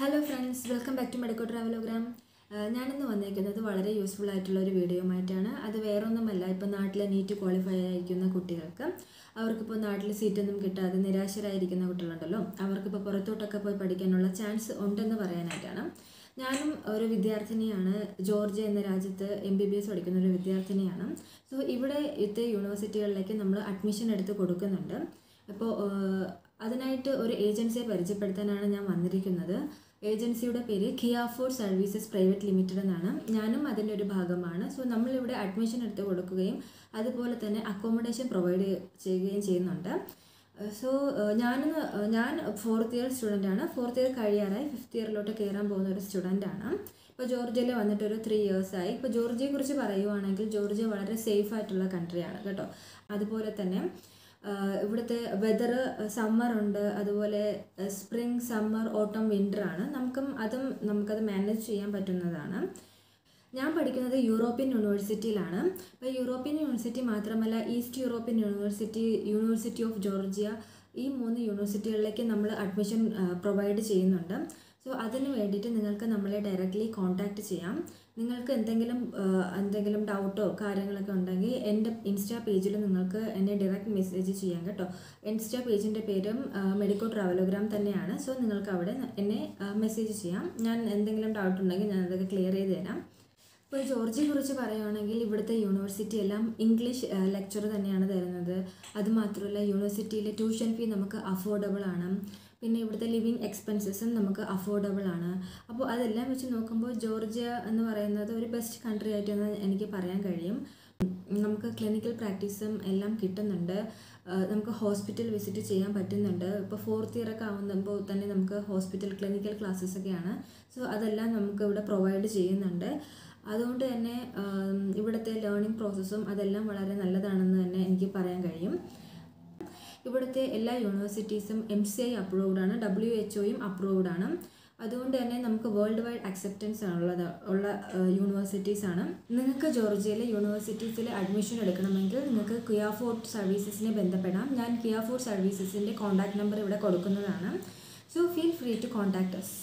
Hello friends welcome back to medico travelogram ഞാനിന്ന് വന്നേക്കുന്നത് വളരെ യൂസ്ഫുൾ ആയിട്ടുള്ള ഒരു വീഡിയോയുമായിട്ടാണ് അത് വേറൊന്നുമല്ല ഇപ്പോൾ നാട്ടിലെ നീറ്റ് ക്വാളിഫൈ ആയിരിക്കുന്ന കുട്ടികൾക്ക് അവർക്കിപ്പോൾ നാട്ടിൽ സീറ്റൊന്നും കിട്ടാതെ നിരാശരായിരിക്കുന്ന കുട്ടികളുണ്ടല്ലോ. അവർക്കിപ്പോൾ പുറത്തോട്ടൊക്കെ പോയി പഠിക്കാനുള്ള ചാൻസ് ഉണ്ടെന്ന് പറയാനായിട്ടാണ്. ഞാനും ഒരു വിദ്യാർത്ഥിനിയാണ്. ജോർജിയ എന്ന രാജ്യത്ത് എം ബി ബി എസ് പഠിക്കുന്ന ഒരു വിദ്യാർത്ഥിനിയാണ്. സോ ഇവിടെ ഇത്തെ യൂണിവേഴ്സിറ്റികളിലേക്ക് നമ്മൾ അഡ്മിഷൻ എടുത്ത് കൊടുക്കുന്നുണ്ട്. അപ്പോൾ അതിനായിട്ട് ഒരു ഏജൻസിയെ പരിചയപ്പെടുത്താനാണ് ഞാൻ വന്നിരിക്കുന്നത്. ഏജൻസിയുടെ പേര് Kia four services private limited എന്നാണ്. ഞാനും അതിന്റെ ഒരു ഭാഗമാണ്. സോ നമ്മളിവിടെ അഡ്മിഷൻ എടുത്ത് കൊടുക്കുകയും അതുപോലെ തന്നെ അക്കോമഡേഷൻ പ്രൊവൈഡ് ചെയ്യുകയും ചെയ്യുന്നുണ്ട്. സോ ഞാനെന്ന് ഞാൻ ഫോർത്ത് ഇയർ സ്റ്റുഡന്റാണ്. ഫോർത്ത് ഇയർ കഴിയാറായി ഫിഫ്ത്ത് ഇയറിലോട്ട് കയറാൻ പോകുന്ന ഒരു സ്റ്റുഡന്റാണ്. ഇപ്പോൾ ജോർജിയയിൽ വന്നിട്ട് ഒരു ത്രീ ഇയേഴ്സായി ഇപ്പോൾ ജോർജിയയെ കുറിച്ച് പറയുവാണെങ്കിൽ ജോർജിയ വളരെ സേഫ് ആയിട്ടുള്ള കൺട്രിയാണ് കേട്ടോ. അതുപോലെ തന്നെ ഇവിടുത്തെ വെതർ സമ്മർ ഉണ്ട്. അതുപോലെ സ്പ്രിങ് സമ്മർ ഓട്ടം വിന്റർ ആണ്. നമുക്കും അതും നമുക്കത് മാനേജ് ചെയ്യാൻ പറ്റുന്നതാണ്. ഞാൻ പഠിക്കുന്നത് യൂറോപ്യൻ യൂണിവേഴ്സിറ്റിയിലാണ് അപ്പോൾ യൂറോപ്യൻ യൂണിവേഴ്സിറ്റി മാത്രമല്ല east European university university of Georgia ഈ മൂന്ന് യൂണിവേഴ്സിറ്റികളിലേക്ക് നമ്മൾ അഡ്മിഷൻ പ്രൊവൈഡ് ചെയ്യുന്നുണ്ട്. സോ അതിന് വേണ്ടിയിട്ട് നിങ്ങൾക്ക് നമ്മളെ ഡയറക്റ്റ്ലി കോൺടാക്റ്റ് ചെയ്യാം. നിങ്ങൾക്ക് എന്തെങ്കിലും എന്തെങ്കിലും ഡൗട്ടോ കാര്യങ്ങളൊക്കെ ഉണ്ടെങ്കിൽ എന്റെ ഇൻസ്റ്റാ പേജിൽ നിങ്ങൾക്ക് എന്നെ ഡയറക്റ്റ് മെസ്സേജ് ചെയ്യാം കേട്ടോ. ഇൻസ്റ്റാ പേജിന്റെ പേരും മെഡിക്കോ ട്രാവലോഗ്രാം തന്നെയാണ്. സോ നിങ്ങൾക്ക് അവിടെ എന്നെ മെസ്സേജ് ചെയ്യാം. ഞാൻ എന്തെങ്കിലും ഡൗട്ട് ഉണ്ടെങ്കിൽ ഞാൻ അതൊക്കെ ക്ലിയർ ചെയ്ത് തരാം. ഇപ്പോൾ ജോർജിയെ കുറിച്ച് പറയുകയാണെങ്കിൽ ഇവിടുത്തെ യൂണിവേഴ്സിറ്റി എല്ലാം ഇംഗ്ലീഷ് ലെക്ചർ തന്നെയാണ് തരുന്നത്. അതുമാത്രമല്ല യൂണിവേഴ്സിറ്റിയിലെ ട്യൂഷൻ ഫീ നമുക്ക് അഫോർഡബിൾ ആണ്. പിന്നെ ഇവിടുത്തെ ലിവിങ് എക്സ്പെൻസസും നമുക്ക് അഫോർഡബിൾ ആണ്. അപ്പോൾ അതെല്ലാം വെച്ച് നോക്കുമ്പോൾ ജോർജിയ എന്ന് പറയുന്നത് ഒരു ബെസ്റ്റ് കൺട്രി ആയിട്ടെന്ന് എനിക്ക് പറയാൻ കഴിയും. നമുക്ക് ക്ലിനിക്കൽ പ്രാക്ടീസും എല്ലാം കിട്ടുന്നുണ്ട്. നമുക്ക് ഹോസ്പിറ്റൽ വിസിറ്റ് ചെയ്യാൻ പറ്റുന്നുണ്ട്. ഇപ്പോൾ ഫോർത്ത് ഇയർ ഒക്കെ ആവുമ്പോൾ തന്നെ നമുക്ക് ഹോസ്പിറ്റൽ ക്ലിനിക്കൽ ക്ലാസ്സസ് ഒക്കെയാണ്. സോ അതെല്ലാം നമുക്ക് ഇവിടെ പ്രൊവൈഡ് ചെയ്യുന്നുണ്ട്. അതുകൊണ്ട് തന്നെ ഇവിടുത്തെ ലേണിംഗ് പ്രോസസ്സും അതെല്ലാം വളരെ നല്ലതാണെന്ന് തന്നെ എനിക്ക് പറയാൻ കഴിയും. ഇവിടുത്തെ എല്ലാ യൂണിവേഴ്സിറ്റീസും എം സി ഐ അപ്രൂവ്ഡാണ് ഡബ്ല്യു എച്ച് ഒയും അപ്രൂവ്ഡ് ആണ്. അതുകൊണ്ട് തന്നെ നമുക്ക് വേൾഡ് വൈഡ് അക്സെപ്റ്റൻസ് ആണുള്ളത് ഉള്ള യൂണിവേഴ്സിറ്റീസ് ആണ്. നിങ്ങൾക്ക് ജോർജിയയിലെ യൂണിവേഴ്സിറ്റീസിൽ അഡ്മിഷൻ എടുക്കണമെങ്കിൽ നിങ്ങൾക്ക് കിയാഫോർട്ട് സർവീസസിനെ ബന്ധപ്പെടാം. ഞാൻ കിയാഫോർട്ട് സർവീസസിന്റെ കോൺടാക്ട് നമ്പർ ഇവിടെ കൊടുക്കുന്നതാണ്. So feel free to contact us